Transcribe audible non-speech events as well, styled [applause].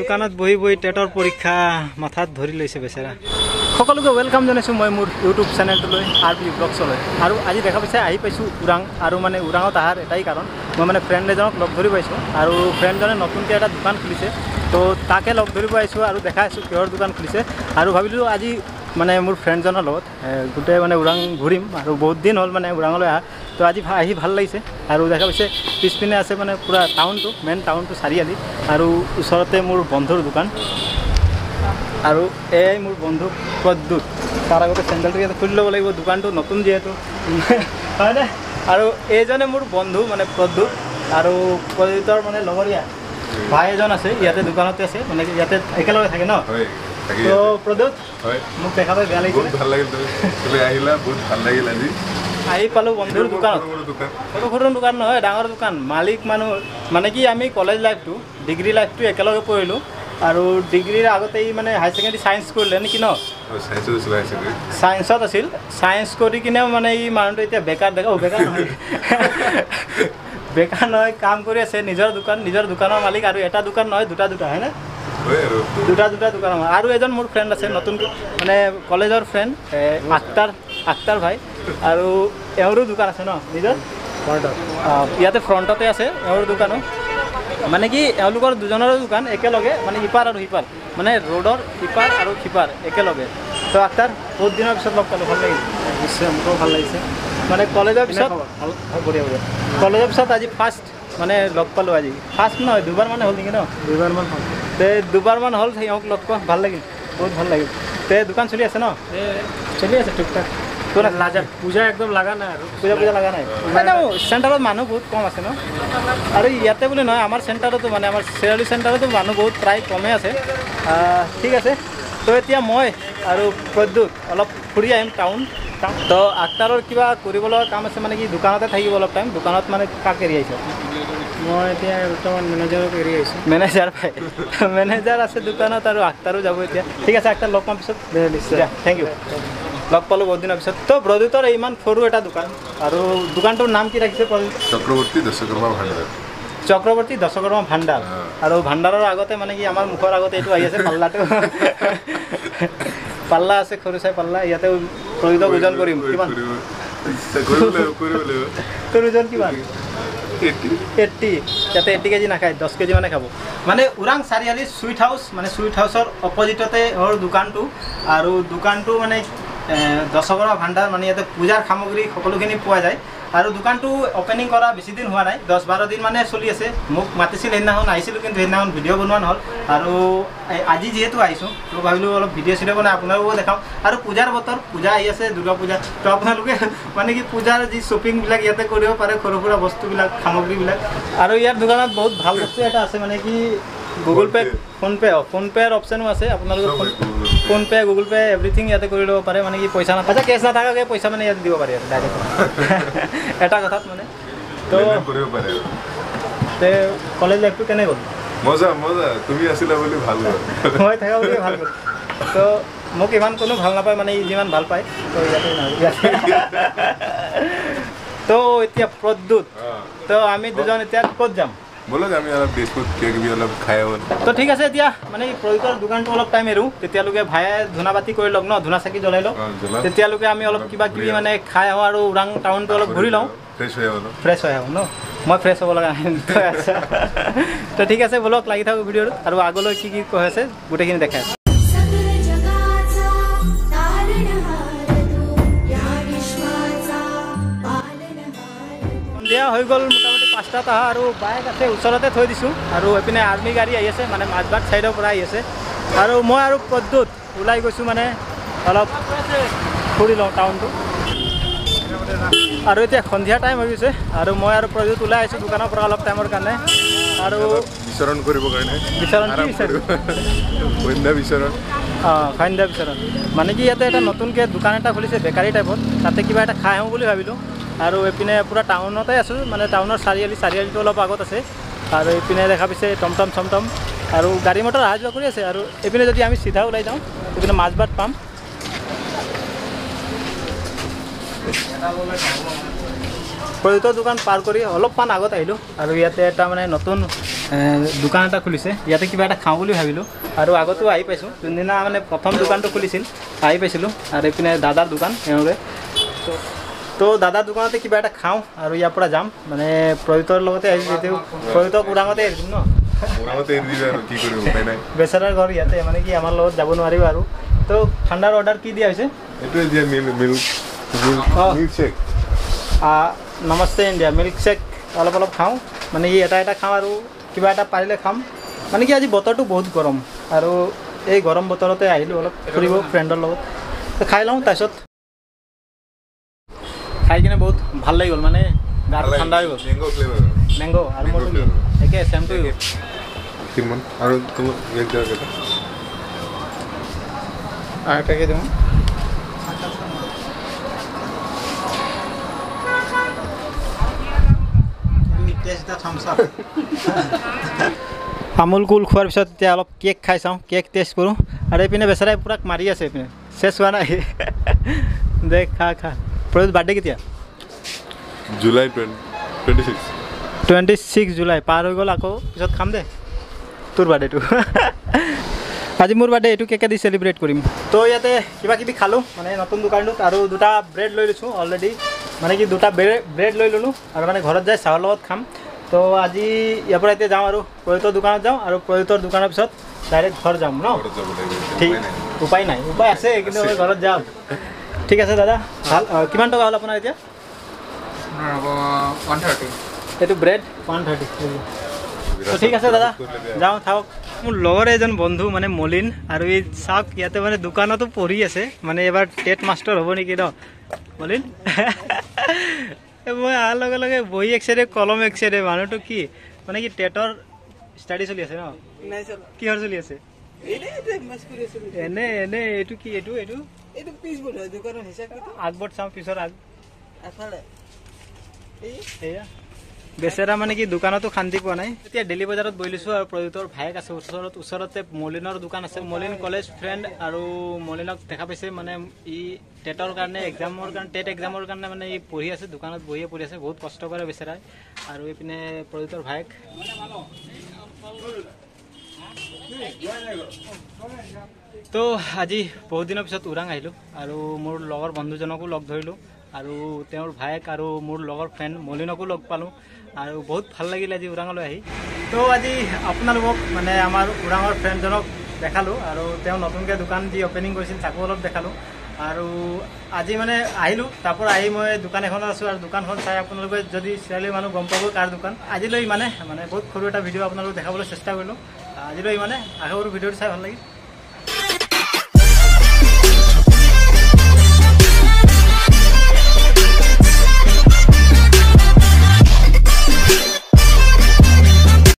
দোকানত বহি বহি টেটৰ পৰীক্ষা মাথাত ধৰি লৈছে বেচেৰা। সকলোকে ৱেলকাম জনাইছোঁ মই মোৰ ইউটিউব চেনেলটোলৈ আৰ বি ব্লগছলৈ আৰু আজি দেখা পাইছে আহি পাইছোঁ ওৰাং। আৰু মানে ওৰাঙত অহাৰ এটাই কাৰণ মই মানে ফ্ৰেণ্ড এজনক লগ ধৰি পাইছোঁ আৰু ফ্ৰেণ্ডজনে নতুনকৈ এটা দোকান খুলিছে। তো তাকে লগ ধৰিব আহিছোঁ আৰু দেখাই আছোঁ কিহৰ দোকান খুলিছে। আৰু ভাবিলোঁ আজি মানে মোৰ ফ্ৰেণ্ডজনৰ লগত গোটেই মানে ওৰাং ঘূৰিম। আৰু বহুত দিন হ'ল মানে ওৰাঙলৈ অহা তো আজি আহি ভাল লাগিছে। আৰু দেখা পাইছে পিছপিনে আছে মানে পূৰা টাউনটো মেইন টাউনটো চাৰিআলি। আৰু ওচৰতে মোৰ বন্ধুৰ দোকান। আৰু এয়াই মোৰ বন্ধু প্ৰদ্যুৎ তাৰ আগতে চেণ্ডেলটো ইয়াতে খুলি ল'ব লাগিব দোকানটো নতুন যিহেতু। [laughs] হয়নে আৰু এইজনে মোৰ বন্ধু মানে প্ৰদ্যুৎ আৰু প্ৰদ্যুতৰ মানে লগৰীয়া। ভাই এজন আছে ইয়াতে দোকানতে আছে মানে কি ইয়াতে একেলগে থাকে ন? তো। প্ৰদ্যুৎ হয়। মোক দেখা পাই বেয়া বহুত লাগিছিলে ভাল লাগিল তুমি আহিলা বহুত ভাল লাগিল আজি। আহি পালোঁ বন্ধুৰ দোকানত। সৰু সৰু দোকান। দোকান নহয় ডাঙৰ দোকান। মালিক মানুহ মানে কি আমি কলেজ লাইফটো ডিগ্ৰী লাইফটো একেলগে পঢ়িলোঁ। আৰু ডিগ্ৰীৰ আগতে ই মানে হায়াৰ ছেকেণ্ডেৰী ছায়েন্স কৰিলে নেকি ন? ছায়েন্সত আছিল ছায়েন্স কৰি কিনেও মানে ই মানুহটো এতিয়া বেকাৰ দেখা বেকাৰ নহয়। বেকাৰ নহয় কাম কৰি আছে নিজৰ দোকান নিজৰ দোকানৰ মালিক আৰু এটা দোকান নহয় দুটা দুটা হয়নে? দুটা দুটা মালিক। আৰু এজন মোৰ ফ্ৰেণ্ড আছে নতুনকৈ মানে কলেজৰ ফ্ৰেণ্ড আক্তাৰ আক্তাৰ ভাই। আৰু এওঁৰো দোকান আছে ন নিজৰ? ইয়াতে ফ্ৰণ্টতে আছে এওঁৰ দোকানো। মানে কি এওঁলোকৰ দুজনৰে দোকান একেলগে মানে ইপাৰ আৰু সিপাৰ। মানে ৰ'ডৰ ইপাৰ আৰু সিপাৰ একেলগে। তো আক্তাৰ বহুত দিনৰ পিছত লগ পালোঁ ভাল লাগিছে নিশ্চয় মোকো ভাল লাগিছে। মানে কলেজৰ পিছত ভাল বঢ়িয়া বঢ়িয়া। কলেজৰ পিছত আজি ফাৰ্ষ্ট মানে লগ পালোঁ আজি। ফাৰ্ষ্ট নহয় দুবাৰ মানে হ'ল নেকি ন? দুবাৰমান হ'ল। তে দুবাৰমান হ'ল এওঁক লগ পোৱা। ভাল লাগিল। বহুত ভাল লাগিল। তে দোকান চলি আছে ন? চলি আছে আছে লাজা পূজা একদম লগা নাই আৰু। পূজা পূজা লগা নাই? মানে চেণ্টাৰত মানুহ বহুত কম আছে ন? আৰু ইয়াতে বুলি নহয় আমাৰ চেণ্টাৰতো মানে আমাৰ চেৰালি চেণ্টাৰতো মানুহ বহুত প্ৰায় কমেই আছে। ঠিক আছে। তো এতিয়া মই আৰু প্ৰদ্যুৎ অলপ ফুৰি আহিম টাউন। তো আক্তাৰৰ কিবা কৰিব কাম আছে মানে কি দোকানতে থাকিব অলপ টাইম। দোকানত মানে কাক এৰি আহিছে? মই এতিয়া বৰ্তমান মেনেজাৰক এৰি আহিছোঁ। মেনেজাৰ পাই মেনেজাৰ আছে দোকানত আৰু আক্তাৰো যাব এতিয়া। ঠিক আছে আক্তাৰ লগ পাম পিছত। থেংক ইউ লগ পালোঁ বহুত দিনৰ পিছত। তো প্ৰদ্যুতৰ ইমান সৰু এটা দোকান। আৰু দোকানটোৰ নাম কি ৰাখিছে চক্ৰৱৰ্তী দশকৰ্মা ভাণ্ডাৰ। চক্ৰৱৰ্তী দশকৰ্মা ভাণ্ডাৰ। আৰু ভাণ্ডাৰৰ আগতে মানে কি আমাৰ মুখৰ আগতে এইটো আহি আছে পাল্লাটো। পাল্লা আছে সৰু চাই পাল্লা। ইয়াতে প্ৰয়োজক ওজন কৰিম। কিমান? তোৰ ওজন কিমান? এইটি ইয়াতে এইট্টি কেজি নাখায় দহ কেজি মানে খাব। মানে ওৰাং চাৰিআলি চুইট হাউচ মানে চুইট হাউচৰ অপজিটতে হ'ল দোকানটো। আৰু দোকানটো মানে দশকৰা ভাণ্ডাৰ মানে ইয়াতে পূজাৰ সামগ্ৰী সকলোখিনি পোৱা যায়। আৰু দোকানটো অ'পেনিং কৰা বেছি দিন হোৱা নাই দহ বাৰ দিন মানে চলি আছে। মোক মাতিছিল সেইদিনাখন আহিছিলোঁ কিন্তু সেইদিনাখন ভিডিঅ' বনোৱা নহ'ল। আৰু আজি যিহেতু আহিছোঁ তো ভাবিলোঁ অলপ ভিডিঅ' চিডিঅ' বনাই আপোনালোকো দেখাওঁ। আৰু পূজাৰ বতৰ পূজা আহি আছে দুৰ্গা পূজা। তো আপোনালোকে মানে কি পূজাৰ যি শ্বপিংবিলাক ইয়াতে কৰিব পাৰে সৰু সুৰা বস্তুবিলাক সামগ্ৰীবিলাক। আৰু ইয়াৰ দোকানত বহুত ভাল বস্তু এটা আছে মানে কি গুগল পে' ফোনপে' অঁ ফোনপে'ৰ অপশ্যনো আছে আপোনালোকে। ফোনপে' গুগল পে' এভৰিথিং ইয়াতে কৰি ল'ব পাৰে মানে কি পইচা নাথাকে কেছ নাথাকাকৈ পইচা মানে ইয়াতে দিব পাৰে ডাইৰেক্ট [laughs] এটা কথাত মানে। তো কলেজ লাইফটো কেনে গ'ল? মজা মজা তুমি আছিলা বুলি ভাল হ'ল। [laughs] মই থকা বুলি ভাল গ'ল। তো মোক ইমান কোনো ভাল নাপায় মানে যিমান ভাল পায় তো ইয়াতে [laughs] তো এতিয়া প্ৰদ্যুৎ। তো আমি দুজন এতিয়া ক'ত যাম? বলক আমি অলপ বিস্কুট কিবা কিবি অলপ খাই তো ঠিক আছে এতিয়া মানে প্ৰয়োগৰ দোকানটো অলপ টাইম এৰো। তেতিয়ালৈকে ভায়ে ধূনা বাতি কৰি লওক ন ধূনা চাকি জ্বলাই লওক। তেতিয়ালৈকে আমি অলপ কিবা কিবি মানে খাই আহোঁ আৰু ওৰাং টাউনটো অলপ ঘূৰি লওঁ। ফ্ৰেছ হৈ আহোঁ ফ্ৰেছ হৈ আহোঁ ন? মই ফ্ৰেছ হ'ব লগা [laughs] [laughs] তো ঠিক আছে বলক লাগি থাকোঁ ভিডিঅ'টো আৰু আগলৈ কি কি কৈ আছে গোটেইখিনি দেখাই আছে। হৈ গ'ল মোটামুটি। পাঁচটাত অহা আৰু বাইক আছে ওচৰতে থৈ দিছোঁ। আৰু এইপিনে আৰ্মি গাড়ী আহি আছে মানে মাজবাট ছাইডৰ পৰা আহি আছে। আৰু মই আৰু প্ৰদ্যুৎ ওলাই গৈছোঁ মানে অলপ ফুৰি লওঁ টাউনটো। আৰু এতিয়া সন্ধিয়া টাইম হৈ গৈছে আৰু মই আৰু প্ৰদ্যুৎ ওলাই আহিছোঁ দোকানৰ পৰা অলপ টাইমৰ কাৰণে। আৰু বিচৰণ কৰিবৰ কাৰণে। বিচৰণ কি। সন্ধ্যা বিচৰণ। অঁ সন্ধ্যা বিচৰণ। মানে কি ইয়াতে এটা নতুনকৈ দোকান এটা খুলিছে বেকাৰী টাইপত তাতে কিবা এটা খাই আহোঁ বুলি ভাবিলোঁ। আৰু এইপিনে পূৰা টাউনতে আছোঁ মানে টাউনৰ চাৰিআলি চাৰিআলিটো অলপ আগত আছে। আৰু এইপিনে দেখা পাইছে টমটম চমটম। আৰু গাড়ী মটৰ অহা যোৱা কৰি আছে। আৰু এইপিনে যদি আমি চিধা ওলাই যাওঁ এইপিনে মাজবাট পাম। প্ৰযুক্তৰ দোকান পাৰ কৰি অলপমান আগত আহিলোঁ। আৰু ইয়াতে এটা মানে নতুন দোকান এটা খুলিছে। ইয়াতে কিবা এটা খাওঁ বুলি ভাবিলোঁ। আৰু আগতো আহি পাইছোঁ। যোনদিনা মানে প্ৰথম দোকানটো খুলিছিল আহি পাইছিলোঁ। আৰু এইপিনে দাদাৰ দোকান এওঁৰে। তো তো দাদাৰ দোকানতে কিবা এটা খাওঁ আৰু ইয়াৰ পৰা যাম। মানে প্ৰযুক্তৰ লগতে আহিছোঁ যদিও প্ৰযুক্তক ওৰাঙতে আহিছোঁ ন। কি বেচেৰাৰ ঘৰ ইয়াতে মানে কি আমাৰ লগত যাব নোৱাৰিব আৰু। তো ঠাণ্ডাৰ অৰ্ডাৰ কি দিয়া হৈছে? নমস্তে ইণ্ডিয়া মিল্ক শ্বেক অলপ অলপ খাওঁ। মানে ই এটা এটা খাওঁ আৰু কিবা এটা পাৰিলে খাম। মানে কি আজি বতৰটো বহুত গৰম। আৰু এই গৰম বতৰতে আহিলোঁ অলপ ফুৰিব ফ্ৰেণ্ডৰ লগত। খাই লওঁ তাৰপিছত। খাই কিনে বহুত ভাল লাগি গ'ল মানে গাটো ঠাণ্ডা হৈ গ'ল। মেংগ আৰু মোৰতো কি একে চেম টু কিমান? আৰু তোমাৰ এক জাগা কেইটা? আৰু এটাকে দিওঁ আমুল কুল খোৱাৰ পিছত এতিয়া অলপ কেক খাই চাওঁ কেক টেষ্ট কৰোঁ। আৰু এইপিনে বেচেৰাই পূৰা মাৰি আছে এইপিনে। চেচ হোৱা নাই। দে খা খা। প্ৰয়ুত বাৰ্থডে কেতিয়া? July twenty six twenty six July পাৰ হৈ গ'ল আকৌ পিছত খাম দে তোৰ বাৰ্থডেটো [laughs] আজি মোৰ বাৰ্থডে এইটো কেকে দি চেলিব্ৰেট কৰিম। তো ইয়াতে কিবা কিবি খালোঁ মানে নতুন দোকানটোত আৰু দুটা ব্ৰেড লৈ লৈছোঁ অলৰেডি মানে কি দুটা ব্ৰেড ব্ৰেড লৈ ল'লোঁ আৰু মানে ঘৰত যাই চাহৰ লগত খাম। তো আজি ইয়াৰ পৰা এতিয়া যাওঁ আৰু প্ৰয়ুতৰ দোকানত যাওঁ আৰু প্ৰয়ুতৰ দোকানৰ পিছত ডাইৰেক্ট ঘৰ যাম ন? ঠিক উপায় নাই। উপায় আছে কিন্তু আমি ঘৰত যাম। [laughs] ঠিক আছে দাদা। ভাল কিমান টকা হ'ল আপোনাৰ এতিয়া? ওৱান থাৰ্টি এইটো ব্ৰেড ওৱান থাৰ্টি তো ঠিক আছে দাদা। যাওঁ থাকক। মোৰ লগৰ এজন বন্ধু মানে মলিন আৰু এই চাওক ইয়াতে মানে দোকানতো পঢ়ি আছে। মানে এবাৰ টেট মাষ্টৰ হ'ব নেকি ন? মলিন? এ মই অহাৰ লগে লগে বহি এক চাইডে কলম এক চাইডে মানুহটো কি? মানে কি টেটৰ ষ্টাডি চলি আছে ন? নাই চল। কিহৰ চলি আছে? এনে এনে এইটো কি এইটো এইটো? এইটো পিছ বোধ হয় দোকানৰ হিচাপ আগবৰ্ড চাওঁ পিছৰ আগ। এফালে। এই। সেয়া বেচেৰা মানে কি দোকানতো শান্তি পোৱা নাই। এতিয়া ডেইলি বজাৰত বহি লৈছোঁ আৰু প্ৰযুক্তৰ ভায়েক আছে ওচৰত। ওচৰতে মলিনৰ দোকান আছে। মলিন কলেজ ফ্ৰেণ্ড আৰু মলিনক দেখা পাইছে। মানে ই টেটৰ কাৰণে এক্সামৰ কাৰণে টেট এক্সামৰ কাৰণে মানে ই পঢ়ি আছে দোকানত বহিয়ে পঢ়ি আছে। বহুত কষ্ট কৰে বেচেৰাই। আৰু এইপিনে প্ৰযুক্তৰ ভায়েক। তো আজি বহুত দিনৰ পিছত ওৰাং আহিলোঁ আৰু মোৰ লগৰ বন্ধুজনকো লগ ধৰিলোঁ আৰু তেওঁৰ ভায়েক আৰু মোৰ লগৰ ফ্ৰেণ্ড মলিনকো লগ পালোঁ আৰু বহুত ভাল লাগিল আজি ওৰাঙলৈ আহি। তো আজি আপোনালোকক মানে আমাৰ ওৰাঙৰ ফ্ৰেণ্ডজনক দেখালোঁ আৰু তেওঁ নতুনকৈ দোকান যি অ'পেনিং কৰিছিল তাকো অলপ দেখালোঁ। আৰু আজি মানে আহিলোঁ তাৰ পৰা আহি মই দোকান এখনত আছোঁ আৰু দোকানখন চাই আপোনালোকে যদি ছোৱালী মানুহ গম পাব কাৰ দোকান। আজিলৈ ইমানে মানে বহুত সৰু এটা ভিডিঅ' আপোনালোকক দেখাবলৈ চেষ্টা কৰিলোঁ। আজিলৈ ইমানে আশা কৰোঁ ভিডিঅ'টো চাই ভাল লাগিল।